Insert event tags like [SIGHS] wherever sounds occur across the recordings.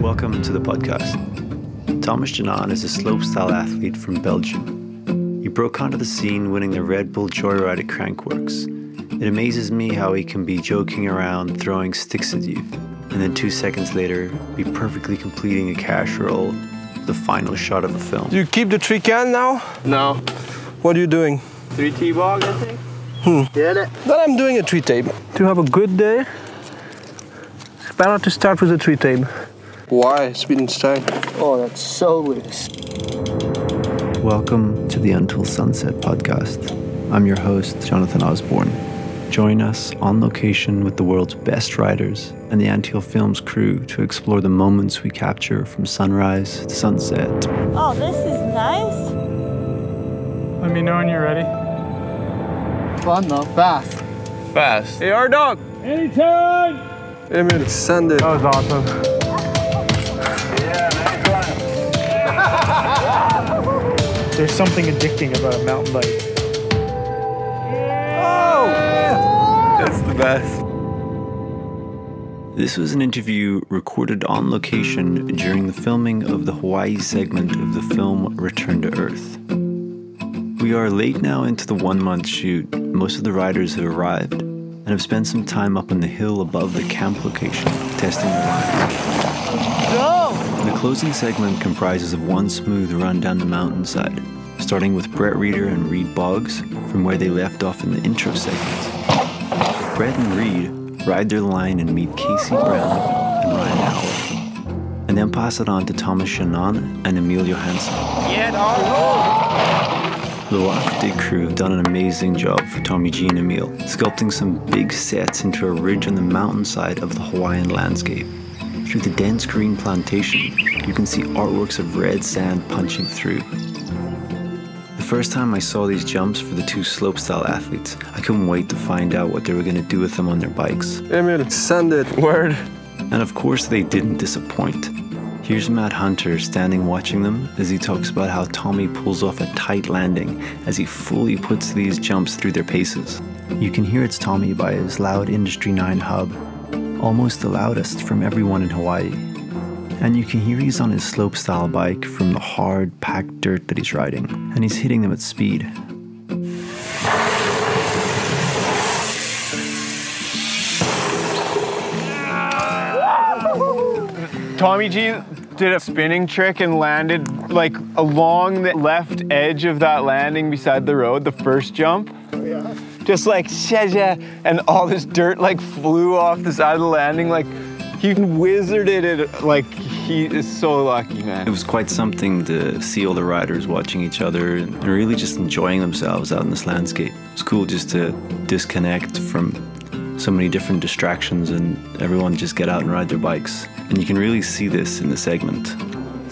Welcome to the podcast. Thomas Genon is a slopestyle athlete from Belgium. He broke onto the scene winning the Red Bull Joyride at Crankworx. It amazes me how he can be joking around throwing sticks at you, and then two seconds later be perfectly completing a cash roll, the final shot of a film. Do you keep the tree can now? No. What are you doing? Three T-bog, I think. Hmm. Get it. Then I'm doing a tree tape. To have a good day, it's better to start with a tree tape. Why? Speedenstein. Oh, that's so loose. Welcome to the Until Sunset podcast. I'm your host, Jonathan Osborne. Join us on location with the world's best riders and the Anthill Films crew to explore the moments we capture from sunrise to sunset. Oh, this is nice. Let me know when you're ready. Fun though, fast. Fast. Hey, our dog. Anytime! Emil, send it. That was awesome. [LAUGHS] There's something addicting about a mountain bike. Oh! That's the best. This was an interview recorded on location during the filming of the Hawaii segment of the film Return to Earth. We are late now into the one month shoot. Most of the riders have arrived and have spent some time up on the hill above the camp location testing the lines. The closing segment comprises of one smooth run down the mountainside, starting with Brett Reeder and Reed Boggs from where they left off in the intro segment. Brett and Reed ride their line and meet Casey Brown and Ryan Howell, and then pass it on to Thomas Genon and Emil Johansson. The Loft Dig crew have done an amazing job for Tommy G and Emil, sculpting some big sets into a ridge on the mountainside of the Hawaiian landscape. Through the dense green plantation, you can see artworks of red sand punching through. The first time I saw these jumps for the two slopestyle athletes, I couldn't wait to find out what they were going to do with them on their bikes. Emil, send it. Word. And of course, they didn't disappoint. Here's Matt Hunter standing watching them as he talks about how Tommy pulls off a tight landing as he fully puts these jumps through their paces. You can hear it's Tommy by his loud Industry 9 hub, almost the loudest from everyone in Hawaii. And you can hear he's on his slopestyle bike from the hard, packed dirt that he's riding, and he's hitting them at speed. Tommy G did a spinning trick and landed like along the left edge of that landing beside the road, the first jump. Oh, Just like shaja, and all this dirt like flew off the side of the landing. Like he wizarded it. Like he is so lucky, man. It was quite something to see all the riders watching each other and really just enjoying themselves out in this landscape. It's cool just to disconnect from so many different distractions and everyone just get out and ride their bikes. And you can really see this in the segment.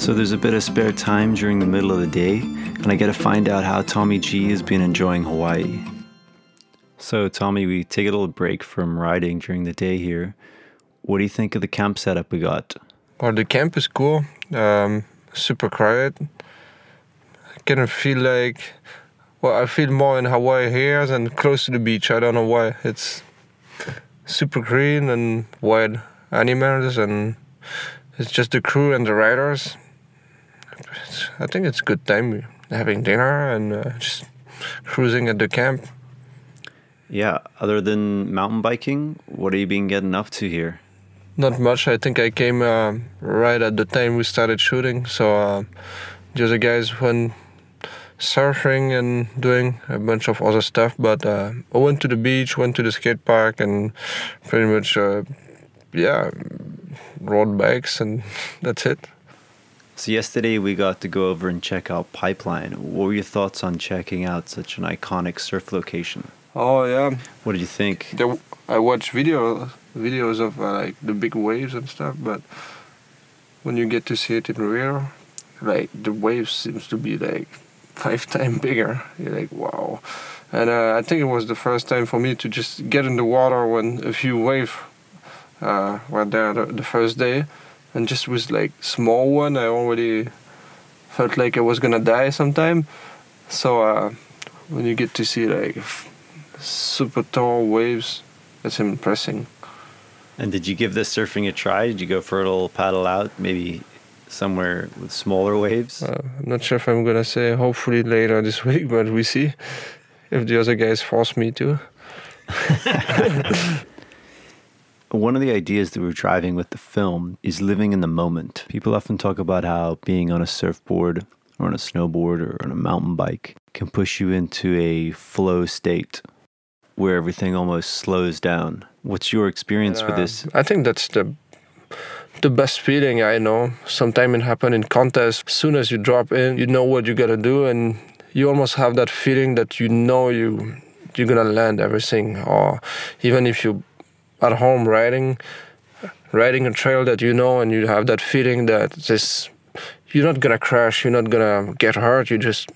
So there's a bit of spare time during the middle of the day, and I get to find out how Tommy G has been enjoying Hawaii. So, Tommy, we take a little break from riding during the day here. What do you think of the camp setup we got? Well, the camp is cool. Um, super quiet. Kind of feel like, well, I feel more in Hawaii here than close to the beach. I don't know why. It's super green and wild animals, and it's just the crew and the riders. I think it's a good time having dinner and uh, just cruising at the camp. Yeah, other than mountain biking, what have you been getting up to here? Not much. I think I came uh, right at the time we started shooting. So uh, the other guys went surfing and doing a bunch of other stuff. But uh, I went to the beach, went to the skate park, and pretty much, uh, yeah, rode bikes, and [LAUGHS] that's it. So yesterday we got to go over and check out Pipeline. What were your thoughts on checking out such an iconic surf location? Oh yeah, What did you think? there, I watched video videos of uh, like the big waves and stuff, but when you get to see it in real, like the waves seems to be like [LAUGHS] five times bigger. You're like wow, and uh, I think it was the first time for me to just get in the water when a few waves uh, were there the, the first day, and just with like small one, I already felt like I was gonna die sometime. So uh, when you get to see like super tall waves, that's impressive. And did you give this surfing a try? Did you go for a little paddle out, maybe somewhere with smaller waves? Uh, I'm not sure if I'm gonna say hopefully later this [LAUGHS] week, but we see if the other guys force me to. [LAUGHS] [LAUGHS] One of the ideas that we're driving with the film is living in the moment. People often talk about how being on a surfboard or on a snowboard or on a mountain bike can push you into a flow state where everything almost slows down. What's your experience with Uh, this? I think that's the the best feeling I know. Sometimes it happen in contests. As soon as you drop in, you know what you gotta do, and you almost have that feeling that you know you you're gonna land everything. Or even if you at home riding riding a trail that you know, and you have that feeling that this you're not gonna crash, you're not gonna get hurt. You just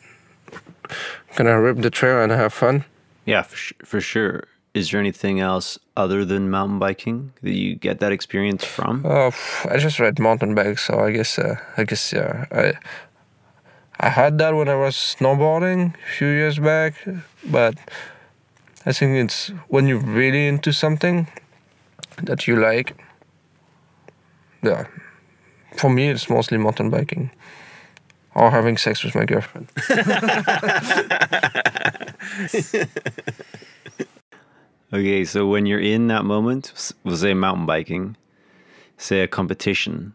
gonna rip the trail and have fun. Yeah, for, for sure. Is there anything else other than mountain biking that you get that experience from? Uh, I just ride mountain bike, so I guess uh, I guess yeah. I I had that when I was snowboarding a few years back, but I think it's when you're really into something that you like. Yeah, for me it's mostly mountain biking or having sex with my girlfriend. [LAUGHS] Okay, so when you're in that moment, we'll say mountain biking, say a competition,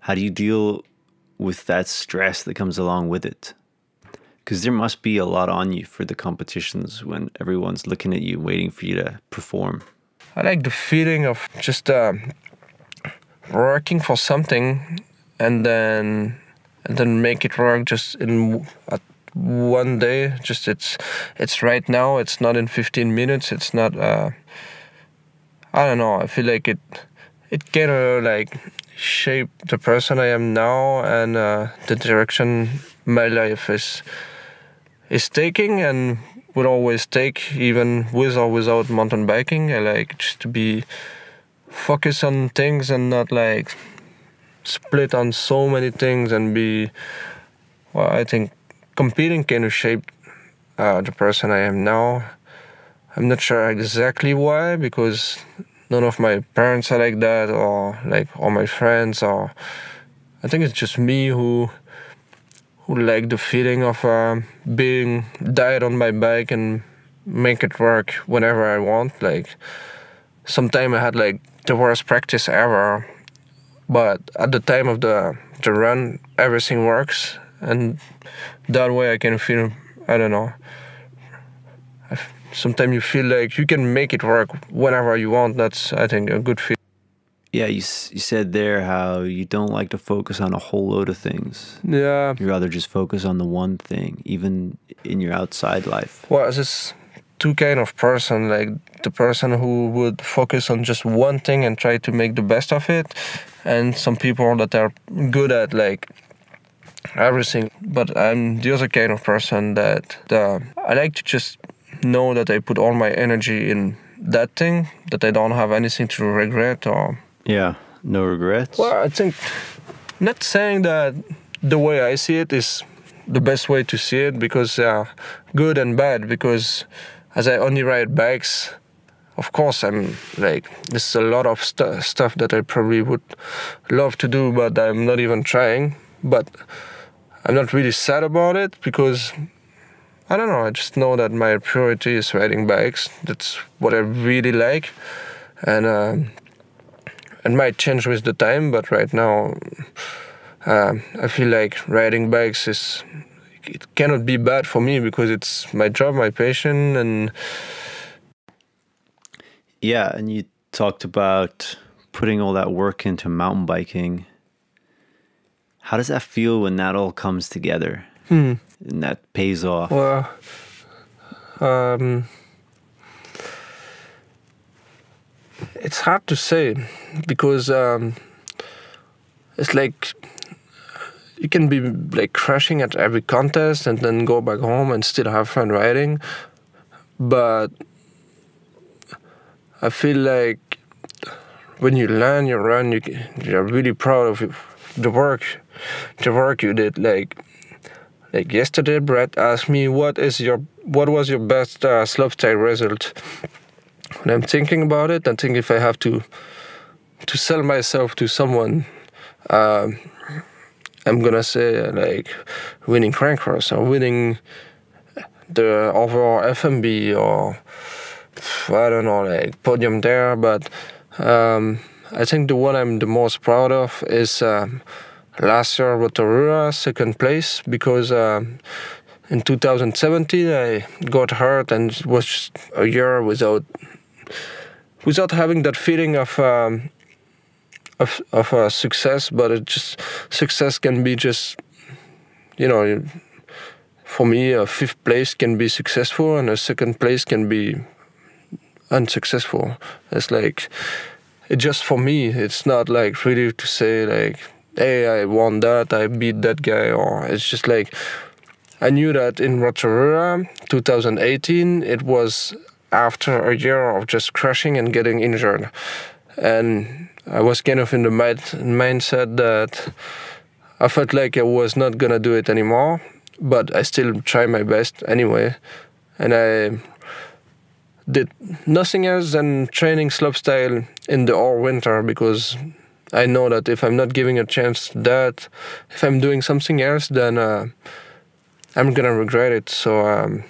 how do you deal with that stress that comes along with it? Because there must be a lot on you for the competitions when everyone's looking at you, waiting for you to perform. I like the feeling of just uh, working for something and then and then make it work just in one day. Just it's it's right now. It's not in 15 minutes. It's not. Uh, I don't know. I feel like it it kind of like shape the person I am now and uh, the direction my life is is taking and will always take even with or without mountain biking. I like just to be focused on things and not like split on so many things and be well I think competing kind of shaped uh, the person I am now. I'm not sure exactly why because none of my parents are like that or like all my friends or I think it's just me who who like the feeling of um, being died on my bike and make it work whenever I want. Like sometime I had like the worst practice ever, but at the time of the the run, everything works, and that way I can feel I don't know. Sometimes you feel like you can make it work whenever you want. That's I think a good feeling. Yeah, you, you said there how you don't like to focus on a whole load of things. Yeah. You rather just focus on the one thing, even in your outside life. Well, this two kind of person, like the person who would focus on just one thing and try to make the best of it, and some people that are good at like everything. But I'm the other kind of person that uh, I like to just know that I put all my energy in that thing, that I don't have anything to regret or Yeah, no regrets. well, I think not saying that the way I see it is the best way to see it because uh, good and bad. Because as I only ride bikes, of course I'm like there's a lot of stu- stuff that I probably would love to do, but I'm not even trying. But I'm not really sad about it because I don't know. I just know that my priority is riding bikes. That's what I really like, and. Um, it might change with the time, but right now, uh, I feel like riding bikes is it cannot be bad for me because it's my job, my passion, and Yeah, and you talked about putting all that work into mountain biking. How does that feel when that all comes together and that pays off? well, um, it's hard to say because um, it's like you can be like crashing at every contest and then go back home and still have fun riding, but I feel like when you land your run, you you're really proud of the work, the work you did. Like like yesterday, Brett asked me what is your what was your best uh, slopestyle result, when I'm thinking about it, I think if I have to to sell myself to someone, um, I'm gonna say like winning Crankworx or winning the overall FMB or I don't know like podium there. But um, I think the one I'm the most proud of is um, last year Rotorua second place because. Um, in 2017, I got hurt and was a year without without having that feeling of um, of of uh, success. But it just success can be just you know for me a fifth place can be successful and a second place can be unsuccessful. It's like it just for me. It's not like really to say like hey I won that I beat that guy or it's just like I knew that in Rotorua 2018 it was after a year of just crashing and getting injured. And I was kind of in the mind, mindset that I felt like I was not gonna do it anymore, but I still try my best anyway. And I did nothing else than training slopestyle in the all winter because I know that if I'm not giving a chance to that, if I'm doing something else, then uh, I'm gonna regret it. So. Um,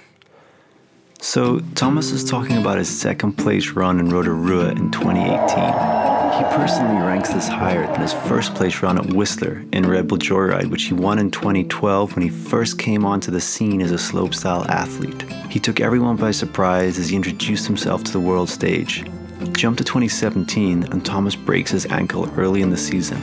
so Thomas is talking about his second place run in Rotorua in 2018. He personally ranks this higher than his first place run at Whistler in Red Bull Joyride, which he won in 2012 when he first came onto the scene as a slopestyle athlete. He took everyone by surprise as he introduced himself to the world stage. Jump to 2017 and Thomas breaks his ankle early in the season.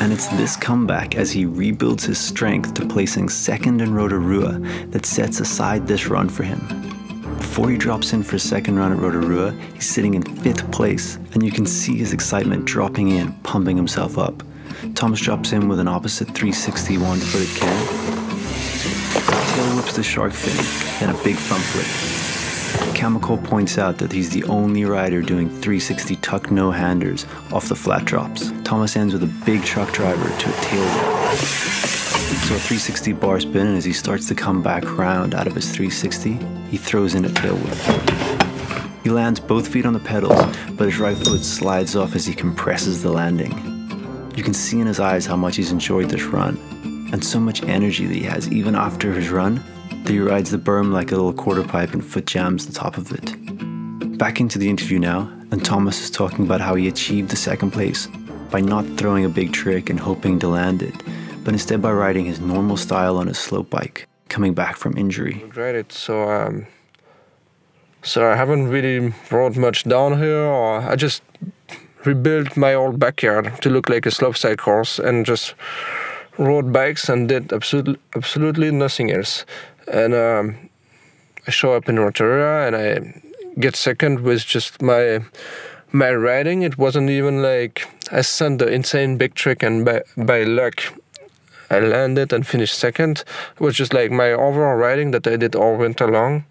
And it's this comeback as he rebuilds his strength to placing second in Rotorua that sets aside this run for him. Before he drops in for his second run at Rotorua, he's sitting in fifth place, and you can see his excitement dropping in, pumping himself up. Thomas drops in with an opposite 360 one footed can, tail whips the shark fin, then a big front flip. Chemical points out that he's the only rider doing 360 tuck no-handers off the flat drops. Thomas ends with a big truck driver to a tail whip. So a 360 bar spin, and as he starts to come back round out of his 360, he throws in a tail whip. He lands both feet on the pedals, but his right foot slides off as he compresses the landing. You can see in his eyes how much he's enjoyed this run, and so much energy that he has even after his run that he rides the berm like a little quarter pipe and foot jams the top of it. Back into the interview now, and Thomas is talking about how he achieved the second place by not throwing a big trick and hoping to land it, but instead by riding his normal style on his slope bike, coming back from injury. Regret. So, um, so I haven't really rode much down here, or I just rebuilt my old backyard to look like a slopestyle course and just rode bikes and did absolutely absolutely nothing else and um, I show up in Rotorua and I get second with just my my riding. It wasn't even like I sent the insane big trick and by, by luck I landed and finished second. Was just like my overall riding that I did all winter long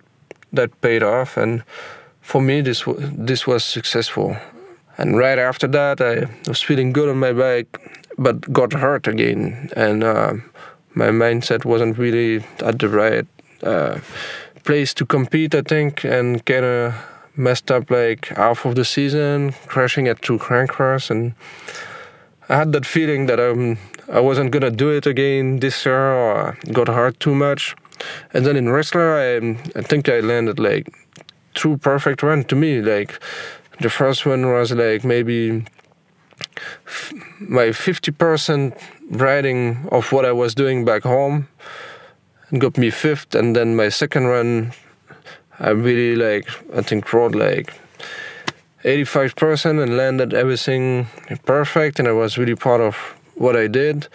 that paid off and for me this this was successful. And right after that I was feeling good on my bike but got hurt again and uh, my mindset wasn't really at the right uh, place to compete, I think, and kind of messed up like half of the season, crashing at two Crankworx, and I had that feeling that um, I wasn't gonna do it again this year, or got hurt too much. And then in Whistler, I, I think I landed like two perfect runs to me. Like the first one was like maybe my 50% riding of what I was doing back home and got me fifth. And then my second run, I really like, I think rode like 85% and landed everything perfect. And I was really proud of what I did.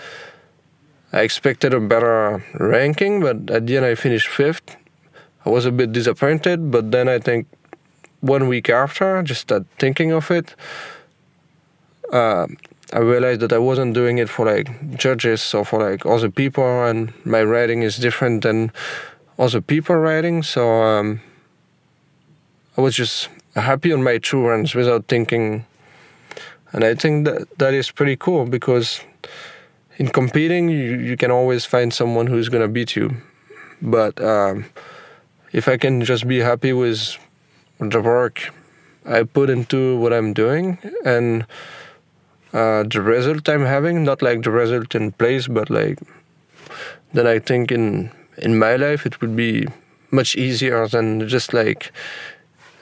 I expected a better ranking, but at the end I finished fifth. I was a bit disappointed, but then I think one week after, just thinking of it, uh, I realized that I wasn't doing it for like judges or for like other people, and my writing is different than other people writing. So um, I was just happy on my true runs without thinking, and I think that that is pretty cool because in competing you, you can always find someone who's gonna beat you, but um, if I can just be happy with the work I put into what I'm doing and uh, the result I'm having, not like the result in place, but like then I think in in my life it would be much easier than just like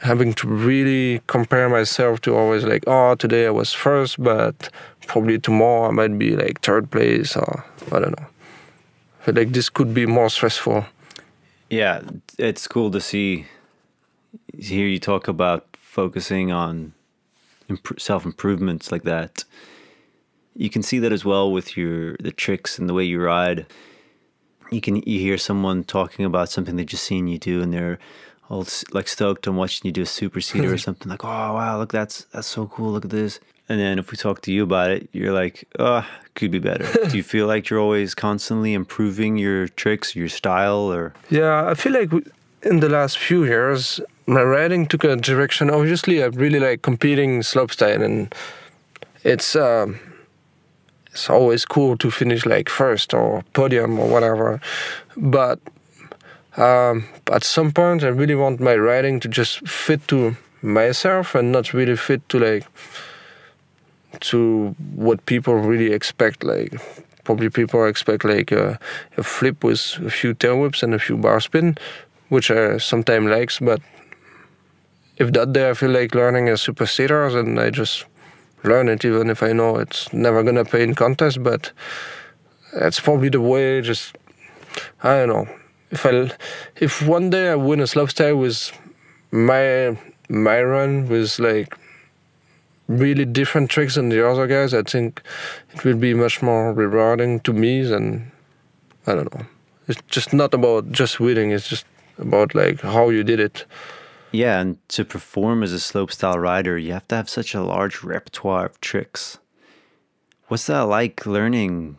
having to really compare myself to always like oh today I was first but probably tomorrow I might be like third place or I don't know. Feel like this could be more stressful. Yeah, it's cool to see hear you talk about focusing on self improvements like that. You can see that as well with your the tricks and the way you ride. You can you hear someone talking about something they've just seen you do, and they're all like stoked on watching you do a super cedar or [LAUGHS] something like, oh wow, look that's that's so cool, look at this. And then if we talk to you about it, you're like, oh, could be better. [LAUGHS] do you feel like you're always constantly improving your tricks, your style, or Yeah, I feel like in the last few years, my riding took a direction. Obviously, I really like competing slopestyle, and it's um, it's always cool to finish like first or podium or whatever. But um, at some point, I really want my riding to just fit to myself and not really fit to like to what people really expect. Like probably people expect like a, a flip with a few tail whips and a few bar spin, which I sometimes likes. But if that day I feel like learning a super cedar, then I just learn it, even if I know it's never gonna pay in contest. But that's probably the way. Just I don't know. If I if one day I win a slopestyle with my my run with like really different tricks than the other guys, I think it will be much more rewarding to me than I don't know. It's just not about just winning. It's just about like how you did it. Yeah, and to perform as a slopestyle rider, you have to have such a large repertoire of tricks. What's that like learning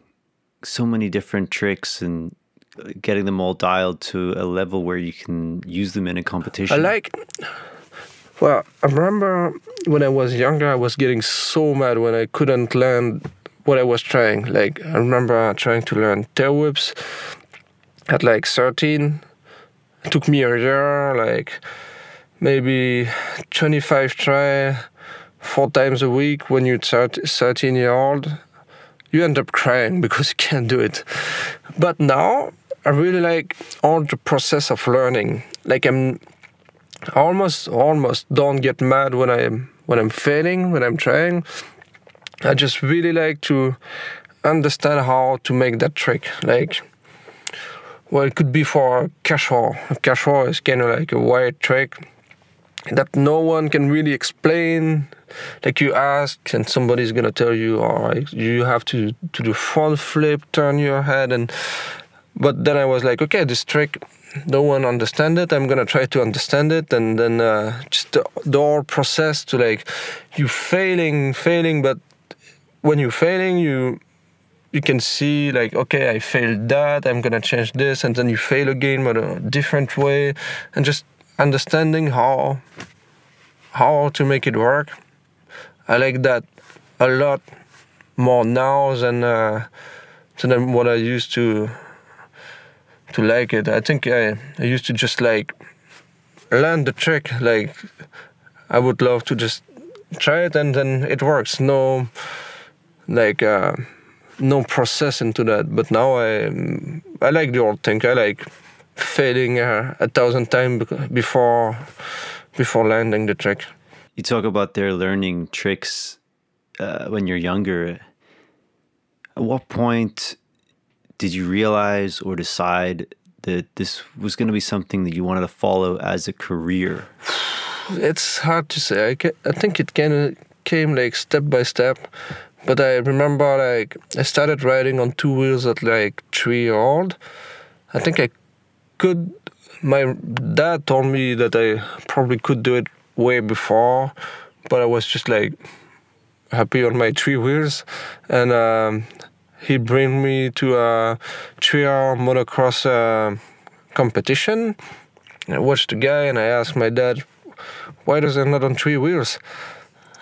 so many different tricks and getting them all dialed to a level where you can use them in a competition? I like. Well, I remember when I was younger, I was getting so mad when I couldn't land what I was trying. Like I remember trying to learn tail whips at like 13. It took me a year, like maybe 25 try, four times a week. When you're 30 13 year old, you end up crying because you can't do it. But now I really like all the process of learning. Like I'm almost almost don't get mad when I'm when I'm failing, when I'm trying. I just really like to understand how to make that trick. Like well it could be for casual. A casual is kinda like a wide trick that no one can really explain. Like you ask and somebody's gonna tell you, all right, you have to to do front flip, turn your head and but then I was like, okay, this trick no one understand it. I'm gonna try to understand it, and then uh, just the, the whole process to like you failing, failing, but when you're failing, you you can see like okay, I failed that. I'm gonna change this, and then you fail again, but a different way, and just understanding how how to make it work. I like that a lot more now than uh, than what I used to to like it. I think I, I used to just like learn the trick. Like I would love to just try it and then it works. No, like uh, no process into that. But now I I like the old thing. I like failing uh, a thousand times before before landing the trick. you talk about their learning tricks uh, when you're younger. At what point did you realize or decide that this was going to be something that you wanted to follow as a career? [SIGHS] it's hard to say. I, I think it kind of came like step by step. But I remember like I started riding on two wheels at like three year old. I think I could. My dad told me that I probably could do it way before, but I was just like happy on my three wheels, and um, he bring me to a three-hour motocross uh, competition. I watched the guy and I asked my dad, "Why does it not on three wheels?"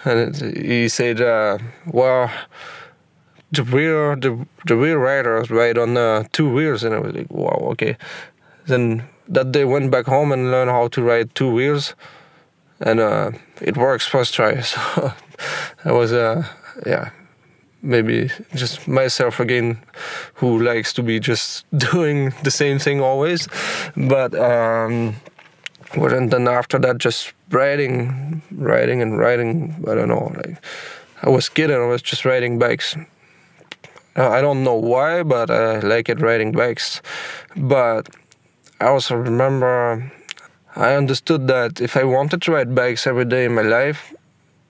And he said, uh, "Well, the rear the the rear riders ride on uh, two wheels." And I was like, "Wow, okay." Then that day went back home and learned how to ride two wheels, and uh, it works first try. [LAUGHS] So I was uh, yeah maybe just myself again who likes to be just [LAUGHS] doing the same thing always. But um and then after that just riding riding and riding i don't know like i was kid and i was just riding bikes. Uh, i don't know why but i like it riding bikes. But i also remember i understood that if i wanted to ride bikes every day in my life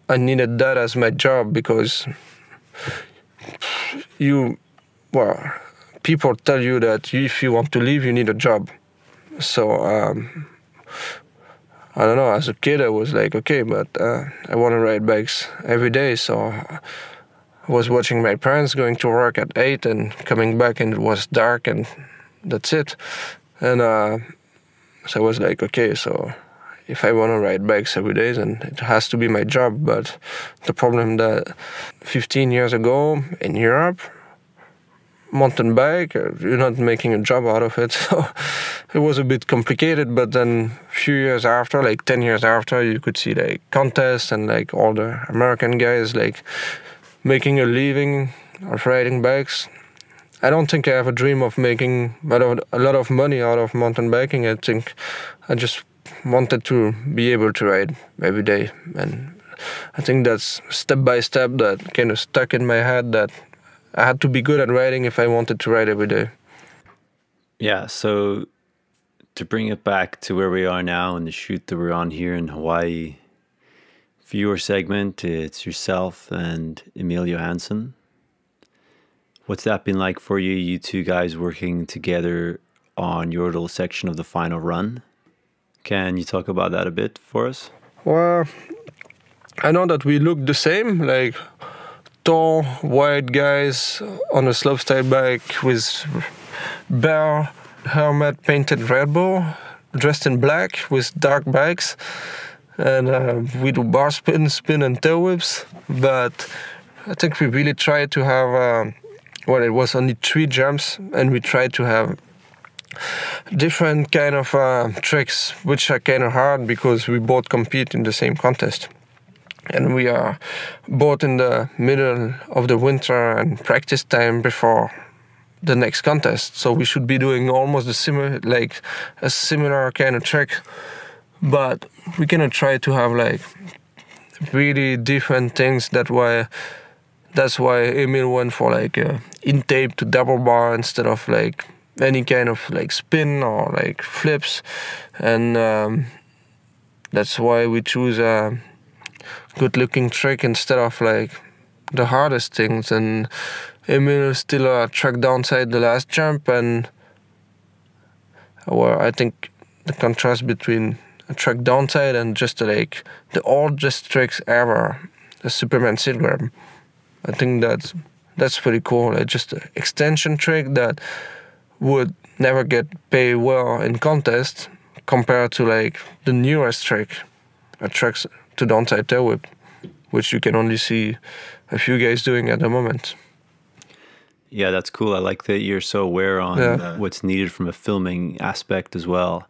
i needed that as my job because you well people tell you that if you want to live you need a job. So um, i don't know. As a kid i was like okay but uh, i want to ride bikes every day. So i was watching my parents going to work at 8 and coming back and it was dark and that's it. And uh, so i was like okay so if I want to ride bikes every day, then it has to be my job. But the problem that 15 years ago in Europe, mountain bike, uh, you're not making a job out of it. [LAUGHS] So it was a bit complicated. But then a few years after, like 10 years after, you could see like contests and like all the American guys like making a living of riding bikes. I don't think I have a dream of making a lot of money out of mountain biking. I think I just wanted to be able to ride every day. And i think that's step by step that kind of stuck in my head that i had to be good at riding if i wanted to ride every day. Yeah so to bring it back to where we are now and the shoot that we're on here in hawaii for your segment it's yourself and emil johansson. What's that been like for you? You two guys working together on your little section of the final run can you talk about that a bit for us? Well, I know that we look the same, like tall, white guys on a slopestyle bike with bear helmet painted Red Bull, dressed in black with dark bikes. And uh, we do bar spin, spin, and tail whips. But I think we really tried to have, uh, well, it was only three jumps, and we tried to have different kind of uh, tricks, which are kind of hard because we both compete in the same contest. And we are both in the middle of the winter and practice time before the next contest. So we should be doing almost the similar, like a similar kind of trick, but we cannot try to have like really different things. That why, that's why Emil went for like a in tape to double bar instead of like any kind of like spin or like flips. And um, that's why we choose a good looking trick instead of like the hardest things. And Emil still uh, track downside the last jump and well I think the contrast between a track downside and just like the oldest tricks ever the Superman grab I think that's that's pretty cool. It's just an extension trick that would never get paid well in contest compared to like the newest trick, a uh, trick to downside tail whip, which you can only see a few guys doing at the moment. Yeah, that's cool. I like that you're so aware on yeah. Uh, what's needed from a filming aspect as well.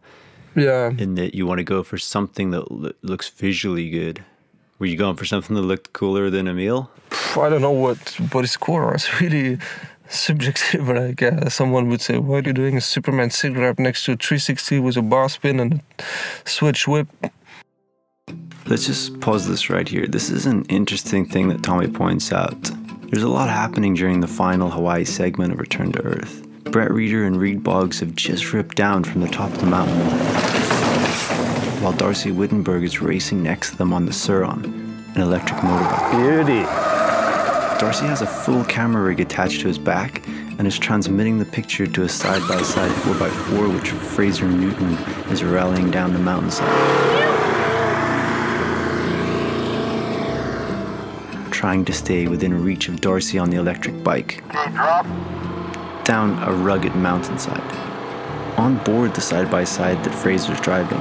Yeah. In that you want to go for something that looks visually good. Were you going for something that looked cooler than Emil? I don't know what what is cooler. It's really subjective. [LAUGHS] Like uh, someone would say, "Why are you doing a Superman sit grab next to a 360 with a bar spin and a switch whip?" Let's just pause this right here. This is an interesting thing that Tommy points out. There's a lot happening during the final Hawaii segment of Return to Earth. Brett Reeder and Reed Boggs have just ripped down from the top of the mountain, while Darcy Wittenberg is racing next to them on the Sur-Ron, an electric motorbike. Beauty. Darcy has a full camera rig attached to his back and is transmitting the picture to a side-by-side 4x4 which Fraser Newton is rallying down the mountainside. Trying to stay within reach of Darcy on the electric bike. Down a rugged mountainside. On board the side-by-side that Fraser's driving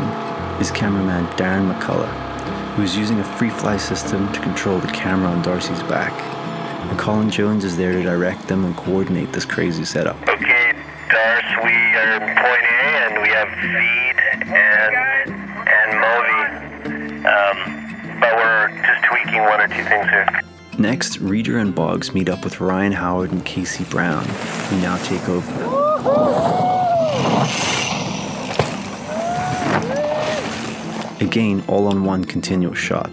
is cameraman Darren McCullough, who is using a Freefly system to control the camera on Darcy's back and Colin Jones is there to direct them and coordinate this crazy setup. Okay, Darce, we are in point A and we have feed and and Movi, um, but we're just tweaking one or two things here. Next, Reeder and Boggs meet up with Ryan Howell and Casey Brown, who now take over. Again, all on one continuous shot.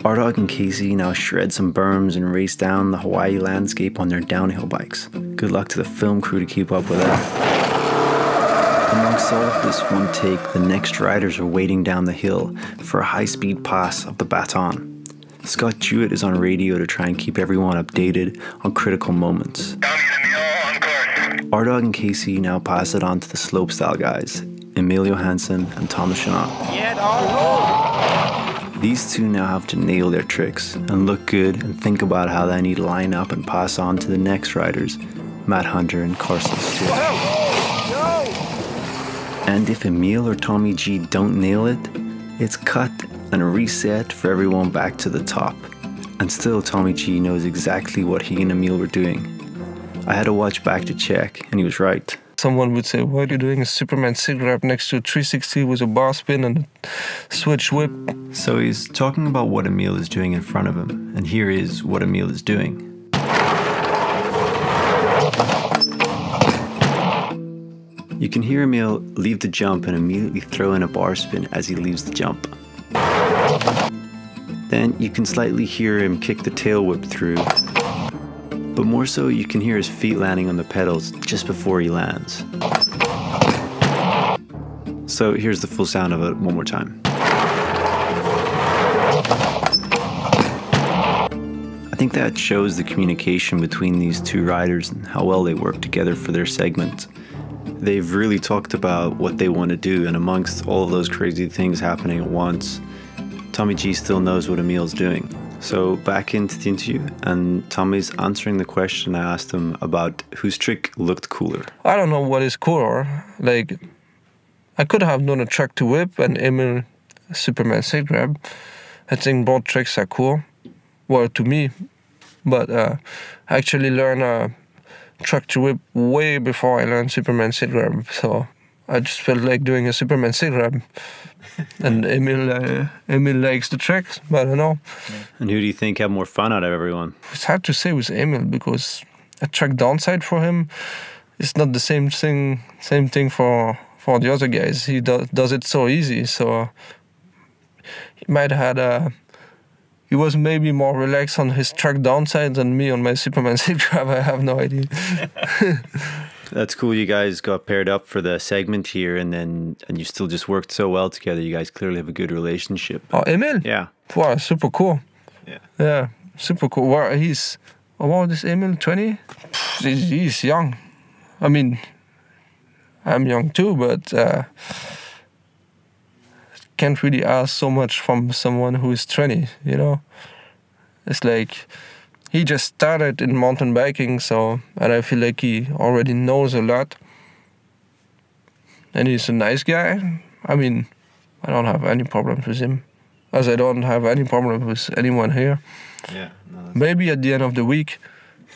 Ardog and Casey now shred some berms and race down the Hawaii landscape on their downhill bikes. Good luck to the film crew to keep up with that. Amongst all of this one take, the next riders are waiting down the hill for a high speed pass of the baton. Scott Jewett is on radio to try and keep everyone updated on critical moments. Ardog and Casey now pass it on to the slopestyle guys, Emil Johansson and Thomas Genon. These two now have to nail their tricks and look good and think about how they need to line up and pass on to the next riders, Matt Hunter and Carson Stewart. And if Emil or Tommy G don't nail it, it's cut and reset for everyone back to the top. And still, Tommy G knows exactly what he and Emil were doing. I had to watch back to check, and he was right. Someone would say, Why are you doing a Superman sit grab next to a 360 with a bar spin and a switch whip? So he's talking about what Emil is doing in front of him, and here is what Emil is doing. You can hear Emil leave the jump and immediately throw in a bar spin as he leaves the jump. Then you can slightly hear him kick the tail whip through, but more so you can hear his feet landing on the pedals just before he lands. So here's the full sound of it one more time. I think that shows the communication between these two riders and how well they work together for their segment. They've really talked about what they want to do, and amongst all of those crazy things happening at once, Tommy G still knows what Emil's doing. So back into the interview, and Tommy's answering the question I asked him about whose trick looked cooler. I don't know what is cooler. Like, I could have done a trick to whip and Emil Superman sit grab. I think both tricks are cool. Well, to me, but uh, I actually learned a track to whip way before I learned Superman sit grab. So I just felt like doing a Superman sit grab. [LAUGHS] and Emil, uh, Emil likes the tracks, but I don't know. And who do you think had more fun out of everyone? It's hard to say with Emil because a track downside for him is not the same thing. Same thing for for the other guys. He do, does it so easy. So he might had a. He was maybe more relaxed on his track downside than me on my Superman [LAUGHS] sit grab. I have no idea. [LAUGHS] That's cool. You guys got paired up for the segment here, and then and you still just worked so well together. You guys clearly have a good relationship. Oh, Emil? Yeah. Wow, super cool. Yeah. Yeah, super cool. Well, he's how old is Emil? Twenty? He's, he's young. I mean, I'm young too, but uh, can't really ask so much from someone who is twenty. You know, it's like he just started in mountain biking, so and I feel like he already knows a lot. And he's a nice guy. I mean, I don't have any problems with him, as I don't have any problem with anyone here. Yeah. Maybe at the end of the week,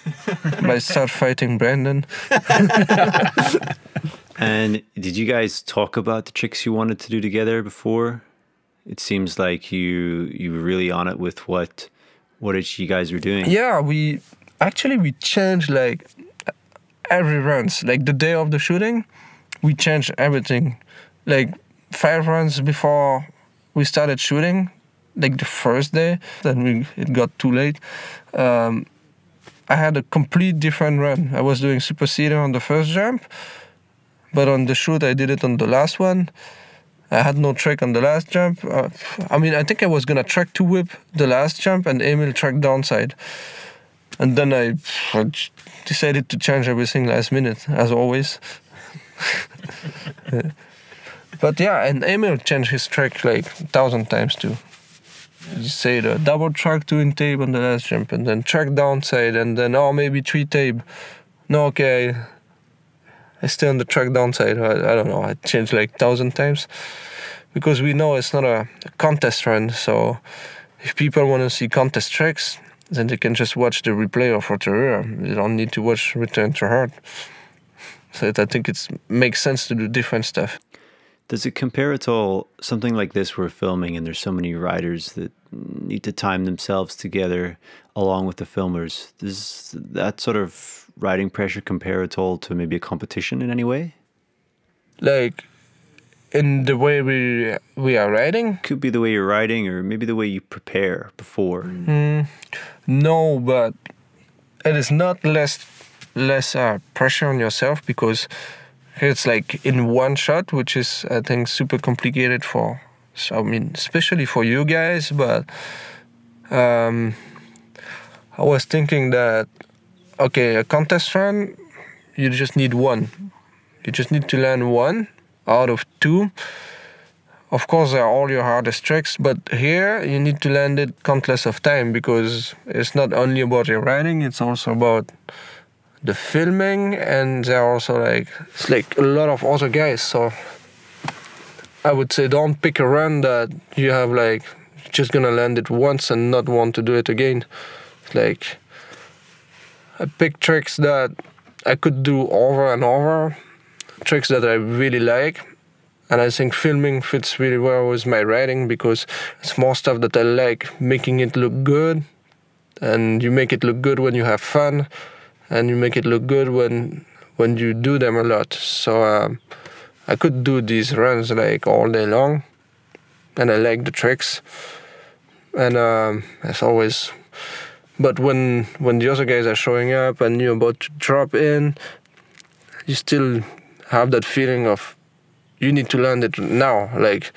[LAUGHS] I start fighting Brandon. [LAUGHS] And did you guys talk about the tricks you wanted to do together before? It seems like you you were really on it with what what it you guys were doing. Yeah, we actually we changed like every runs. Like the day of the shooting, we changed everything. Like five runs before we started shooting, like the first day, then we it got too late. Um, I had a complete different run. I was doing super cedar on the first jump, but on the shoot I did it on the last one. I had no track on the last jump. Uh, I mean, I think I was gonna track to whip the last jump and Emil track downside. And then I, I decided to change everything last minute, as always. [LAUGHS] but yeah, and Emil changed his track like thousand times too. You say the double track two in tape on the last jump, and then track downside, and then oh maybe three tape. No, okay, I stay on the track downside. I, I don't know. I change like thousand times because we know it's not a, a contest run. So if people want to see contest tracks, then they can just watch the replay of Rotorua. They don't need to watch Return to Earth. So it, I think it makes sense to do different stuff. Does it compare at all something like this we're filming and there's so many riders that need to time themselves together along with the filmers? Does that sort of riding pressure compare at all to maybe a competition in any way? Like in the way we we are riding? Could be the way you're riding or maybe the way you prepare before. No, but it is not less less uh, pressure on yourself because it's like in one shot, which is I think super complicated for. So I mean, especially for you guys, but um, I was thinking that okay, a contest run, you just need one. You just need to land one out of two. Of course, they are all your hardest tricks, but here you need to land it countless of time because it's not only about your riding; it's also about the filming, and there are also like it's like a lot of other guys. So I would say don't pick a run that you have like just gonna land it once and not want to do it again. Like I pick tricks that I could do over and over, tricks that I really like. And I think filming fits really well with my writing because it's more stuff that I like, making it look good. And you make it look good when you have fun, and you make it look good when when you do them a lot. So um, I could do these runs like all day long, and I like the tricks. And um, as always, but when when the other guys are showing up and you're about to drop in, you still have that feeling of you need to land it now. Like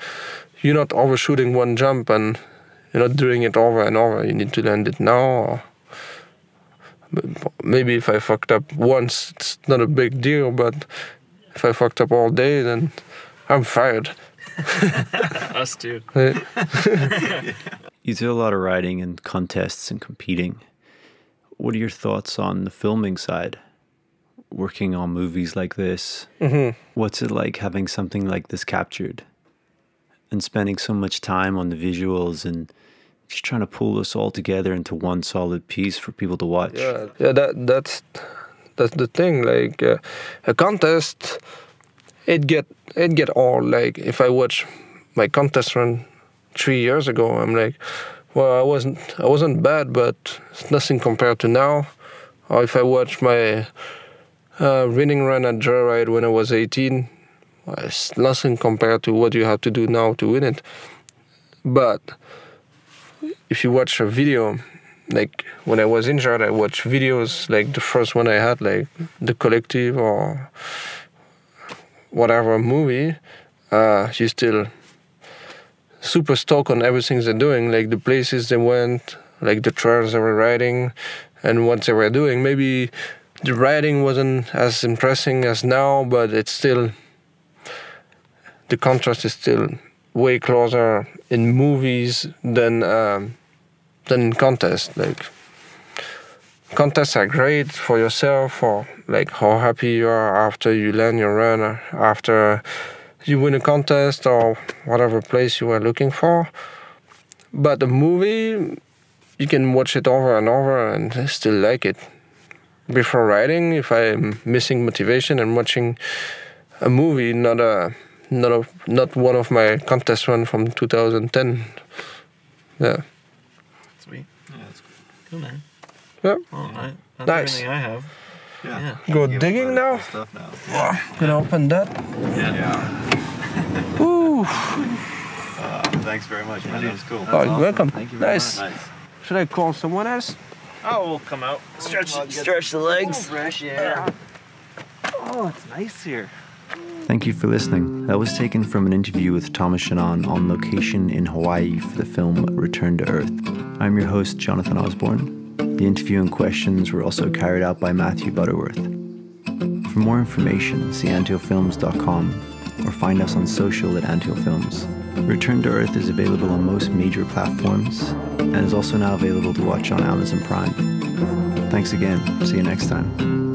you're not overshooting one jump and you're not doing it over and over. You need to land it now. Maybe if I fucked up once, it's not a big deal. But if I fucked up all day, then I'm fired. [LAUGHS] Us too. You do a lot of riding and contests and competing. What are your thoughts on the filming side? Working on movies like this, mm-hmm. what's it like having something like this captured and spending so much time on the visuals and just trying to pull this all together into one solid piece for people to watch? Yeah, yeah. That that's that's the thing. Like uh, a contest, it get it get all like if I watch my contest run three years ago, I'm like, well, I wasn't I wasn't bad, but it's nothing compared to now. Or if I watch my uh, winning run at Joyride when I was 18, well, it's nothing compared to what you have to do now to win it. But if you watch a video, like when I was injured, I watched videos like the first one I had, like The Collective or whatever movie. Uh, you still super stoked on everything they're doing, like the places they went, like the trails they were riding, and what they were doing. Maybe the riding wasn't as impressive as now, but it's still the contrast is still way closer in movies than um, than in contests. Like contests are great for yourself, or like how happy you are after you land your run, or after you win a contest or whatever place you were looking for. But a movie, you can watch it over and over and still like it. Before writing, if I'm missing motivation and watching a movie, not a not a not one of my contest run from 2010. Yeah. Sweet. Cool, man. Yeah. All right. That's Nice. everything I have. Yeah. Go digging now. Stuff now. Gonna open that. Yeah. yeah. [LAUGHS] Ooh. Uh, thanks very much, man. That was cool. Oh, you're welcome. Thank you very nice. much. Should I call someone else? Oh, we'll come out. Stretch, stretch the legs. Fresh air. Oh, it's nice here. Thank you for listening. That was taken from an interview with Thomas Genon on location in Hawaii for the film Return to Earth. I'm your host, Jonathan Osborne. The interview and questions were also carried out by Matthew Butterworth. For more information, see anthillfilms.com or find us on social at Anthillfilms. Return to Earth is available on most major platforms and is also now available to watch on Amazon Prime. Thanks again. See you next time.